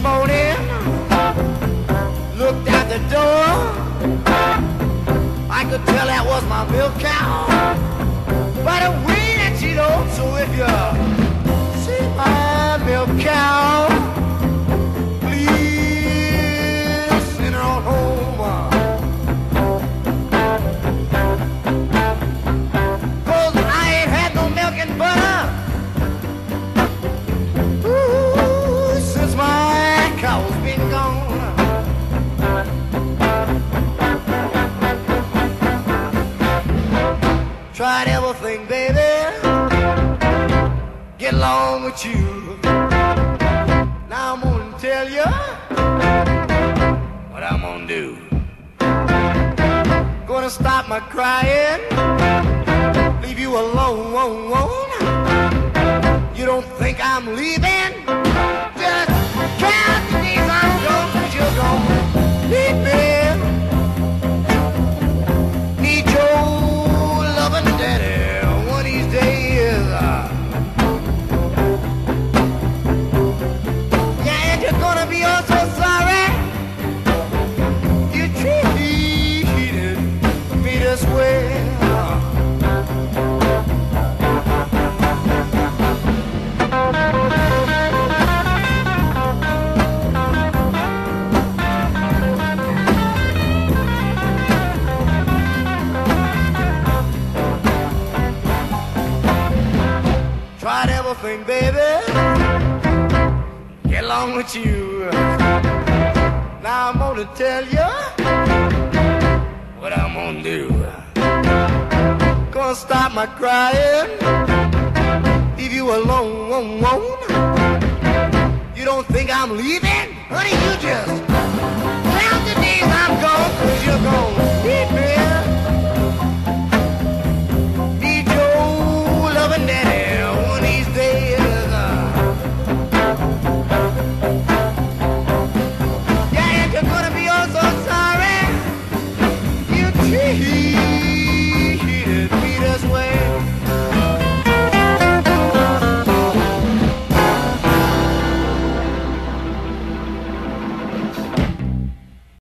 morning, looked at the door. I could tell that was my milk cow. But a way that she don't, so if you see my milk cow. Tried everything, baby. Get along with you. Now I'm gonna tell you what I'm gonna do. Gonna stop my crying. Leave you alone. You don't think I'm leaving? Just count Tried everything, baby. Get along with you. Now I'm gonna tell you what I'm gonna do. Gonna stop my crying. Leave you alone. You don't think I'm leaving? Honey, you just